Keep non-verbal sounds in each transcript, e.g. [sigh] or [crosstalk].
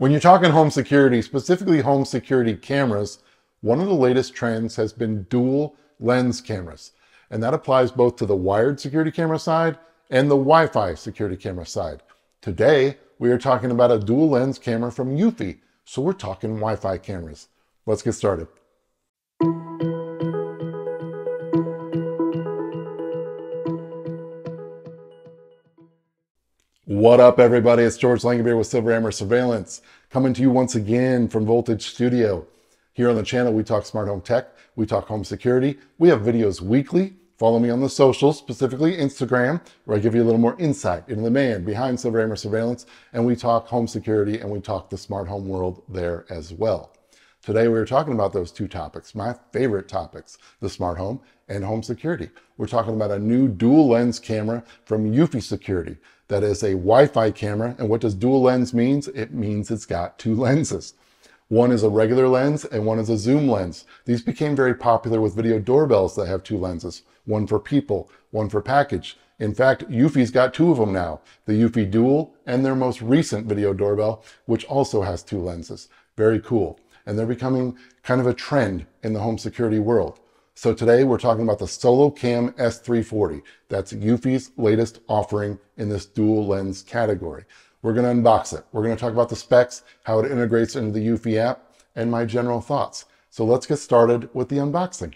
When you're talking home security, specifically home security cameras, one of the latest trends has been dual lens cameras. And that applies both to the wired security camera side and the Wi-Fi security camera side. Today, we are talking about a dual lens camera from Eufy. So we're talking Wi-Fi cameras. Let's get started. What up, everybody? It's George Langabeer with Silver Hammer Surveillance, coming to you once again from Voltage Studio. Here on the channel, we talk smart home tech, we talk home security. We have videos weekly. Follow me on the socials, specifically Instagram, where I give you a little more insight into the man behind Silver Hammer Surveillance, and we talk home security and we talk the smart home world there as well. Today, we are talking about those two topics, my favorite topics, the smart home and home security. We're talking about a new dual lens camera from Eufy Security that is a Wi-Fi camera. And what does dual lens means? It means it's got two [laughs] lenses. One is a regular lens and one is a zoom lens. These became very popular with video doorbells that have two lenses, one for people, one for package. In fact, Eufy's got two of them now, the Eufy Dual and their most recent video doorbell, which also has two lenses. Very cool. And they're becoming kind of a trend in the home security world. So today we're talking about the SoloCam S340. That's Eufy's latest offering in this dual lens category. We're to unbox it. We're to talk about the specs, how it integrates into the Eufy app, and my general thoughts. So let's get started with the unboxing.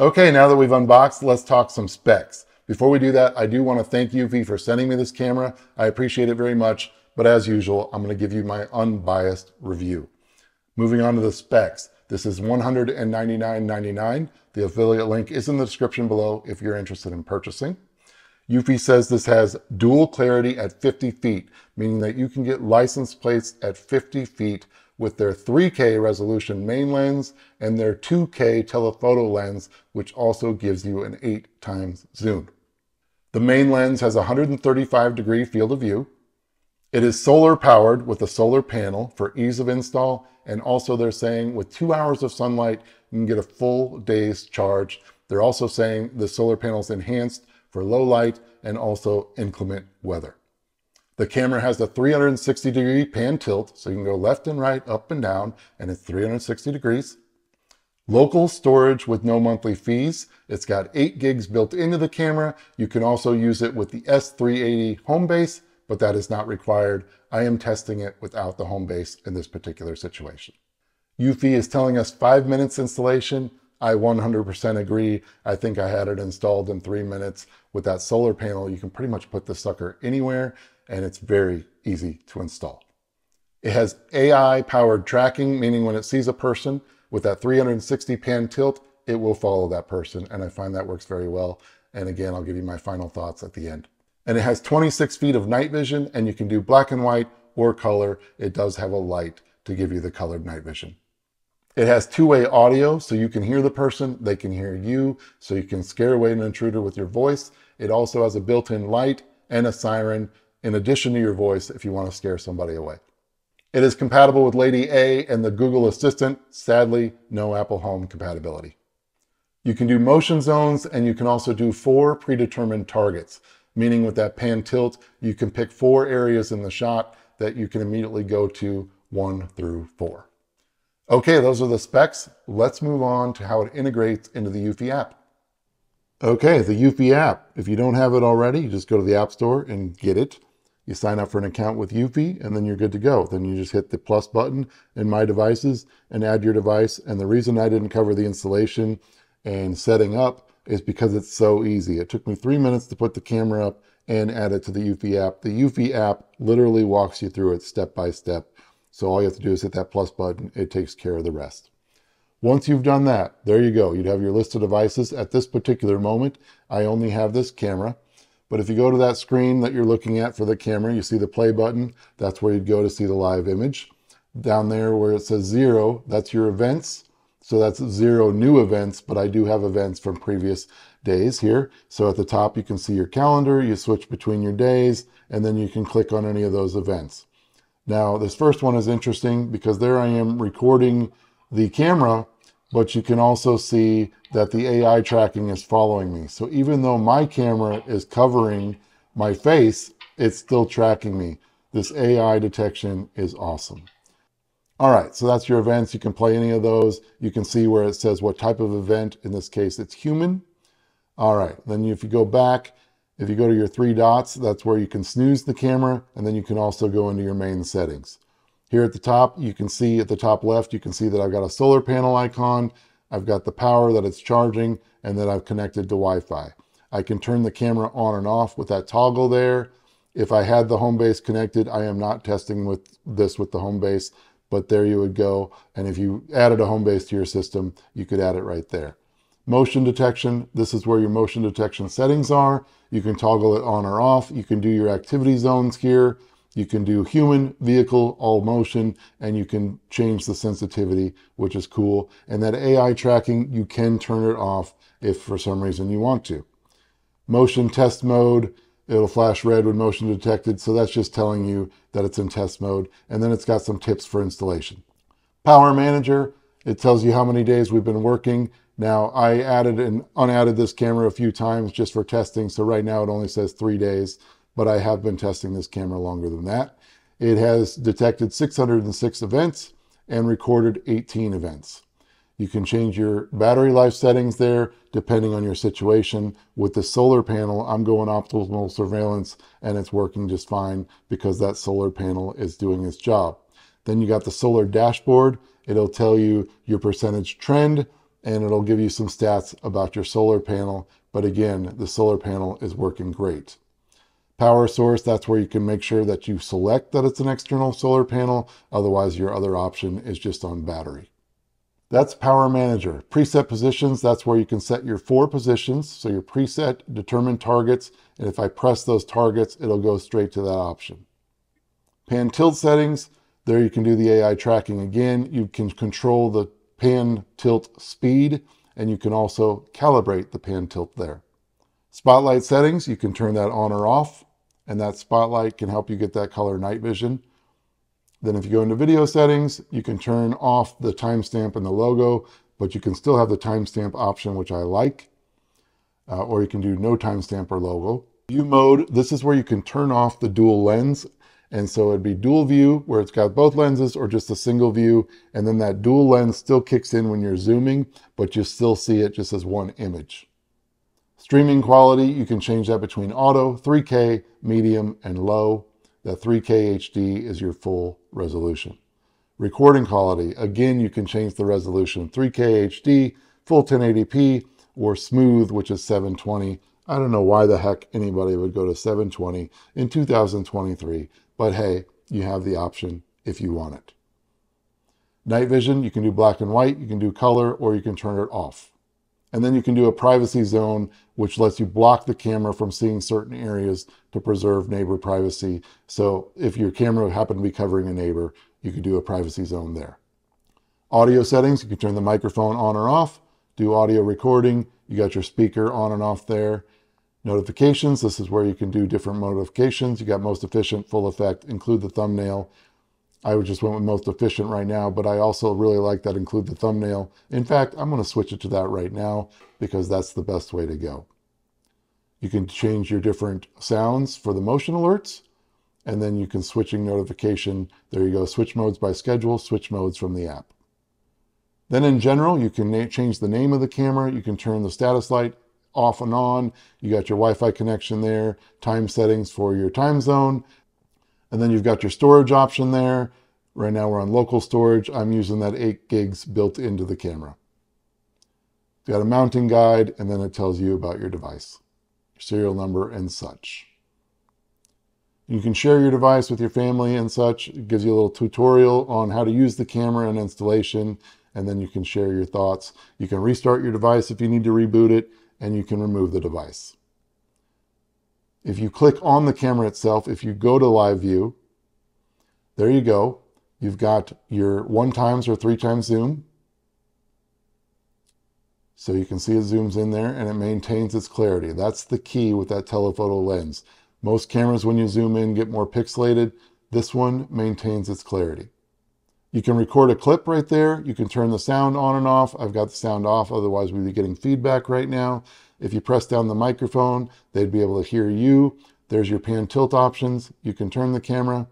Okay, now that we've unboxed, let's talk some specs. Before we do that, I do want to thank Eufy for sending me this camera. I appreciate it very much, but as usual, I'm going to give you my unbiased review. Moving on to the specs. This is $199.99. The affiliate link is in the description below if you're interested in purchasing. Eufy says this has dual clarity at 50 feet, meaning that you can get license plates at 50 feet with their 3K resolution main lens and their 2K telephoto lens, which also gives you an 8 times zoom. The main lens has a 135 degree field of view. It is solar powered with a solar panel for ease of install. And also they're saying with two hours of sunlight, you can get a full day's charge. They're also saying the solar panel is enhanced for low light and also inclement weather. The camera has a 360 degree pan tilt, so you can go left and right, up and down, and it's 360 degrees. Local storage with no monthly fees. It's got 8 gigs built into the camera. You can also use it with the S380 home base, but that is not required. I am testing it without the home base in this particular situation. Eufy is telling us 5 minutes installation. I 100% agree. I think I had it installed in 3 minutes. With that solar panel, you can pretty much put the sucker anywhere and it's very easy to install. It has AI powered tracking, meaning when it sees a person with that 360 pan tilt, it will follow that person. And I find that works very well. And again, I'll give you my final thoughts at the end. And it has 26 feet of night vision and you can do black and white or color. It does have a light to give you the colored night vision. It has two-way audio, so you can hear the person, they can hear you, so you can scare away an intruder with your voice. It also has a built-in light and a siren, in addition to your voice if you want to scare somebody away. It is compatible with Lady A and the Google Assistant. Sadly, no Apple Home compatibility. You can do motion zones and you can also do four predetermined targets, meaning with that pan tilt, you can pick four areas in the shot that you can immediately go to one through four. Okay, those are the specs. Let's move on to how it integrates into the Eufy app. Okay, the Eufy app. If you don't have it already, you just go to the App Store and get it. You sign up for an account with Eufy and then you're good to go. Then you just hit the plus button in My Devices and add your device. And the reason I didn't cover the installation and setting up is because it's so easy. It took me three minutes to put the camera up and add it to the Eufy app. The Eufy app literally walks you through it step by step. So all you have to do is hit that plus button. It takes care of the rest. Once you've done that, there you go. You'd have your list of devices. At this particular moment, I only have this camera. But if you go to that screen that you're looking at for the camera, you see the play button. That's where you'd go to see the live image. Down there where it says zero, that's your events. So that's zero new events, but I do have events from previous days here. So at the top, you can see your calendar, you switch between your days, and then you can click on any of those events. Now, this first one is interesting because there I am recording the camera but you can also see that the AI tracking is following me. So even though my camera is covering my face, it's still tracking me. This AI detection is awesome. All right, so that's your events. You can play any of those. You can see where it says what type of event. In this case, it's human. All right, then if you go back, if you go to your three dots, that's where you can snooze the camera, and then you can also go into your main settings. Here at the top, you can see at the top left, you can see that I've got a solar panel icon. I've got the power that it's charging and that I've connected to Wi-Fi. I can turn the camera on and off with that toggle there. If I had the home base connected, I am not testing with this with the home base, but there you would go. And if you added a home base to your system, you could add it right there. Motion detection, this is where your motion detection settings are. You can toggle it on or off. You can do your activity zones here. You can do human, vehicle, all motion, and you can change the sensitivity, which is cool. And that AI tracking, you can turn it off if for some reason you want to. Motion test mode, it'll flash red when motion detected. So that's just telling you that it's in test mode. And then it's got some tips for installation. Power manager, it tells you how many days we've been working. Now I added and unadded this camera a few times just for testing. So right now it only says three days but I have been testing this camera longer than that. It has detected 606 events and recorded 18 events. You can change your battery life settings there depending on your situation. With the solar panel, I'm going optimal surveillance and it's working just fine because that solar panel is doing its job. Then you got the solar dashboard. It'll tell you your percentage trend and it'll give you some stats about your solar panel. But again, the solar panel is working great. Power source, that's where you can make sure that you select that it's an external solar panel. Otherwise, your other option is just on battery. That's Power Manager. Preset positions, that's where you can set your four positions. So your preset determine targets. And if I press those targets, it'll go straight to that option. Pan tilt settings, there you can do the AI tracking again. You can control the pan tilt speed and you can also calibrate the pan tilt there. Spotlight settings, you can turn that on or off and that spotlight can help you get that color night vision. Then if you go into video settings, you can turn off the timestamp and the logo, but you can still have the timestamp option, which I like, uh, or you can do no timestamp or logo. View mode, this is where you can turn off the dual lens. And so it'd be dual view where it's got both lenses or just a single view. And then that dual lens still kicks in when you're zooming, but you still see it just as one image. Streaming quality, you can change that between auto, 3K, medium, and low. That 3K HD is your full resolution. Recording quality, again, you can change the resolution 3K HD, full 1080p, or smooth, which is 720. I don't know why the heck anybody would go to 720 in 2023, but hey, you have the option if you want it. Night vision, you can do black and white, you can do color, or you can turn it off. And then you can do a privacy zone, which lets you block the camera from seeing certain areas to preserve neighbor privacy. So if your camera happened to be covering a neighbor, you could do a privacy zone there. Audio settings, you can turn the microphone on or off, do audio recording. You got your speaker on and off there. Notifications, this is where you can do different notifications. You got most efficient, full effect, include the thumbnail, I would just went with most efficient right now, but I also really like that include the thumbnail. In fact, I'm going to switch it to that right now because that's the best way to go. You can change your different sounds for the motion alerts, and then you can switching notification. There you go, switch modes by schedule, switch modes from the app. Then in general, you can change the name of the camera. You can turn the status light off and on. You got your Wi-Fi connection there, time settings for your time zone, And then you've got your storage option there. Right now we're on local storage. I'm using that 8 gigs built into the camera. You've got a mounting guide, and then it tells you about your device, your serial number, and such. You can share your device with your family and such. It gives you a little tutorial on how to use the camera and installation, and then you can share your thoughts. You can restart your device if you need to reboot it, and you can remove the device. If you click on the camera itself, if you go to live view, there you go. You've got your one times or three times zoom. So you can see it zooms in there and it maintains its clarity. That's the key with that telephoto lens. Most cameras, when you zoom in, get more pixelated. This one maintains its clarity. You can record a clip right there. You can turn the sound on and off. I've got the sound off, otherwise we'd be getting feedback right now. If you press down the microphone, they'd be able to hear you. There's your pan tilt options. You can turn the camera.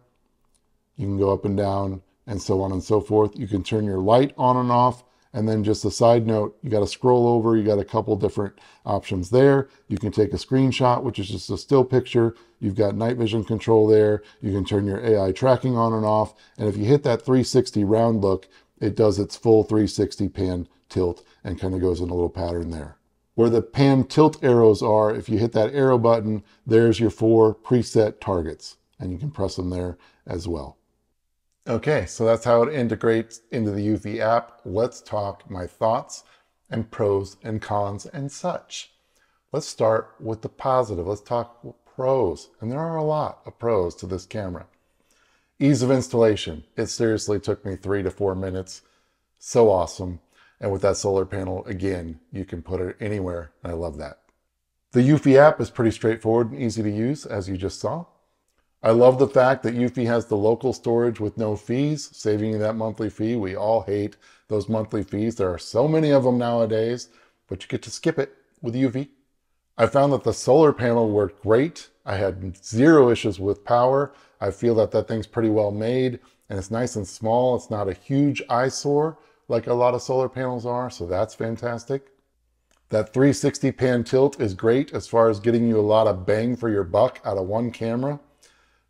You can go up and down and so on and so forth. You can turn your light on and off. And then just a side note, you got to scroll over. You got a couple different options there. You can take a screenshot, which is just a still picture. You've got night vision control there. You can turn your AI tracking on and off. And if you hit that 360 round look, it does its full 360 pan tilt and kind of goes in a little pattern there. Where the pan tilt arrows are, if you hit that arrow button, there's your four preset targets and you can press them there as well. Okay, so that's how it integrates into the Eufy app. Let's talk my thoughts and pros and cons and such. Let's start with the positive. Let's talk pros. And there are a lot of pros to this camera. Ease of installation. It seriously took me three to four minutes. So awesome. And with that solar panel, again, you can put it anywhere. And I love that. The Eufy app is pretty straightforward and easy to use, as you just saw. I love the fact that Eufy has the local storage with no fees, saving you that monthly fee. We all hate those monthly fees. There are so many of them nowadays, but you get to skip it with Eufy. I found that the solar panel worked great. I had zero issues with power. I feel that that thing's pretty well made and it's nice and small. It's not a huge eyesore like a lot of solar panels are, so that's fantastic. That 360 pan tilt is great as far as getting you a lot of bang for your buck out of one camera.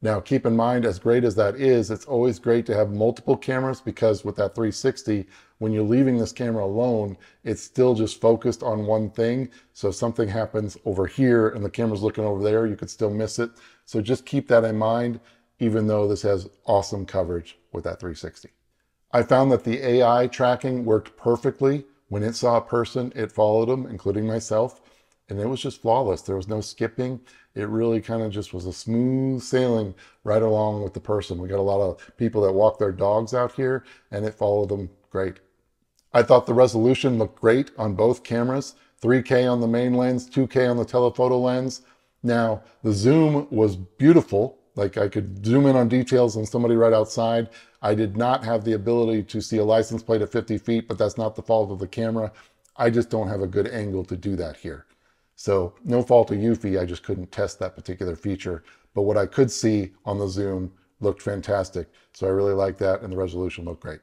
Now, keep in mind, as great as that is, it's always great to have multiple cameras because with that 360, when you're leaving this camera alone, it's still just focused on one thing. So if something happens over here and the camera's looking over there, you could still miss it. So just keep that in mind, even though this has awesome coverage with that 360. I found that the AI tracking worked perfectly. When it saw a person, it followed them, including myself and it was just flawless. There was no skipping. It really kind of just was a smooth sailing right along with the person. We got a lot of people that walk their dogs out here and it followed them great. I thought the resolution looked great on both cameras. 3K on the main lens, 2K on the telephoto lens. Now, the zoom was beautiful. Like I could zoom in on details on somebody right outside. I did not have the ability to see a license plate at 50 feet, but that's not the fault of the camera. I just don't have a good angle to do that here. So no fault of Eufy, I just couldn't test that particular feature. But what I could see on the zoom looked fantastic. So I really like that and the resolution looked great.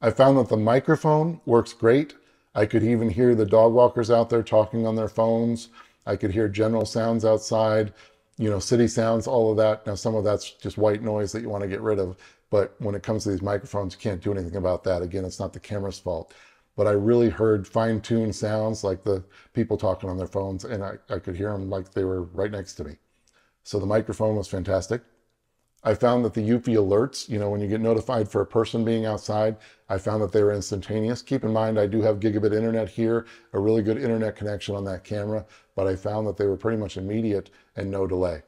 I found that the microphone works great. I could even hear the dog walkers out there talking on their phones. I could hear general sounds outside, you know, city sounds, all of that. Now, some of that's just white noise that you want to get rid of. But when it comes to these microphones, you can't do anything about that. Again, it's not the camera's fault but I really heard fine-tuned sounds like the people talking on their phones, and I, I could hear them like they were right next to me. So the microphone was fantastic. I found that the Eufy alerts, you know, when you get notified for a person being outside, I found that they were instantaneous. Keep in mind, I do have gigabit internet here, a really good internet connection on that camera, but I found that they were pretty much immediate and no delay.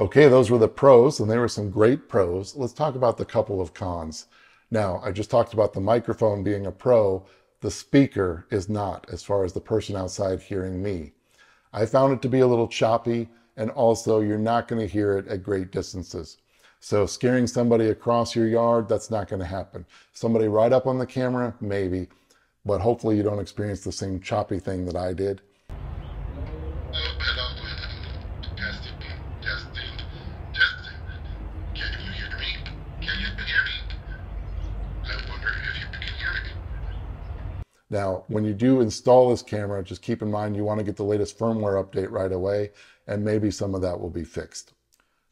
Okay, those were the pros, and they were some great pros. Let's talk about the couple of cons. Now, I just talked about the microphone being a pro. The speaker is not, as far as the person outside hearing me. I found it to be a little choppy, and also you're not going to hear it at great distances. So scaring somebody across your yard, that's not going to happen. Somebody right up on the camera, maybe, but hopefully you don't experience the same choppy thing that I did. Now, when you do install this camera, just keep in mind you want to get the latest firmware update right away, and maybe some of that will be fixed.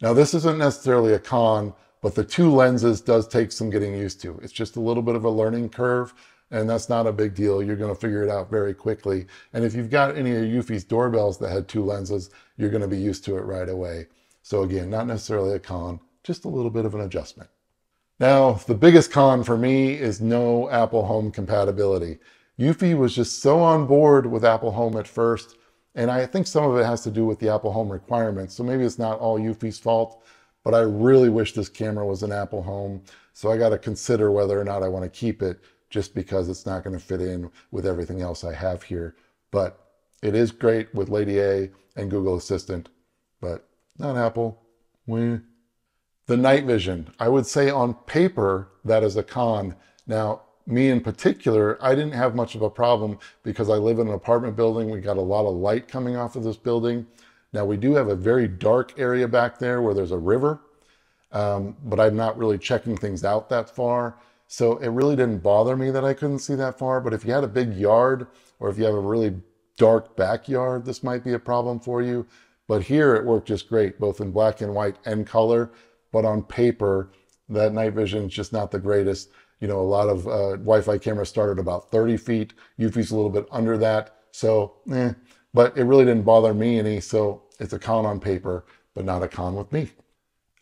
Now this isn't necessarily a con, but the two lenses does take some getting used to. It's just a little bit of a learning curve and that's not a big deal. You're going to figure it out very quickly. And if you've got any of Eufy's doorbells that had two lenses, you're going to be used to it right away. So again, not necessarily a con, just a little bit of an adjustment. Now, the biggest con for me is no Apple Home compatibility. Eufy was just so on board with Apple Home at first, and I think some of it has to do with the Apple Home requirements. So maybe it's not all Eufy's fault, but I really wish this camera was an Apple Home. So I got to consider whether or not I want to keep it just because it's not going to fit in with everything else I have here. But it is great with Lady A and Google Assistant, but not Apple. We the night vision, I would say on paper, that is a con. Now, me in particular, I didn't have much of a problem because I live in an apartment building. We got a lot of light coming off of this building. Now we do have a very dark area back there where there's a river, um, but I'm not really checking things out that far. So it really didn't bother me that I couldn't see that far. But if you had a big yard or if you have a really dark backyard, this might be a problem for you. But here it worked just great, both in black and white and color. But on paper, that night vision is just not the greatest. You know, a lot of uh, Wi-Fi cameras start at about 30 feet. Eufy's a little bit under that. So, eh. But it really didn't bother me any. So it's a con on paper, but not a con with me.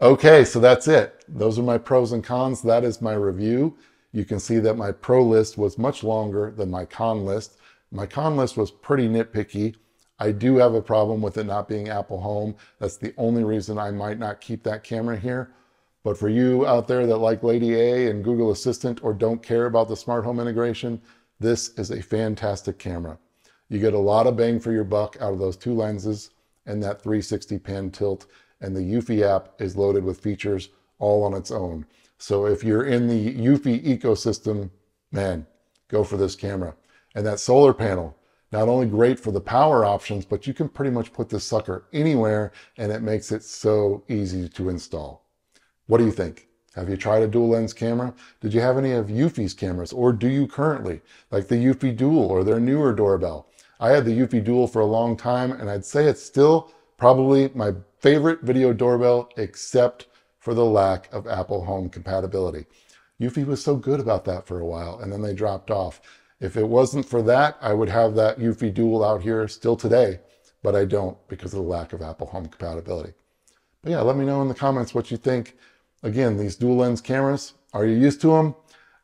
Okay, so that's it. Those are my pros and cons. That is my review. You can see that my pro list was much longer than my con list. My con list was pretty nitpicky. I do have a problem with it not being Apple Home. That's the only reason I might not keep that camera here. But for you out there that like Lady A and Google Assistant or don't care about the smart home integration, this is a fantastic camera. You get a lot of bang for your buck out of those two lenses and that 360 pan tilt and the Eufy app is loaded with features all on its own. So if you're in the Eufy ecosystem, man, go for this camera. And that solar panel, not only great for the power options, but you can pretty much put this sucker anywhere and it makes it so easy to install. What do you think? Have you tried a dual lens camera? Did you have any of Eufy's cameras or do you currently? Like the Eufy Dual or their newer doorbell. I had the Eufy Dual for a long time and I'd say it's still probably my favorite video doorbell except for the lack of Apple Home compatibility. Eufy was so good about that for a while and then they dropped off. If it wasn't for that, I would have that Eufy Dual out here still today, but I don't because of the lack of Apple Home compatibility. But yeah, let me know in the comments what you think. Again, these dual lens cameras, are you used to them?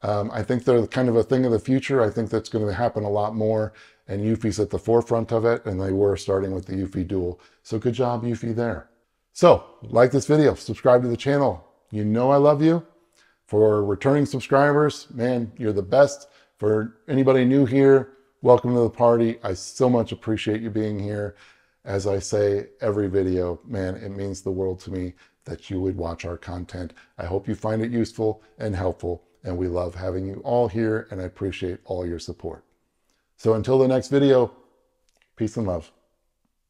Um, I think they're kind of a thing of the future. I think that's going to happen a lot more and Eufy's at the forefront of it, and they were starting with the Eufy Dual. So good job, Eufy, there. So, like this video, subscribe to the channel. You know I love you. For returning subscribers, man, you're the best. For anybody new here, welcome to the party. I so much appreciate you being here. As I say every video, man, it means the world to me that you would watch our content. I hope you find it useful and helpful, and we love having you all here, and I appreciate all your support. So until the next video, peace and love.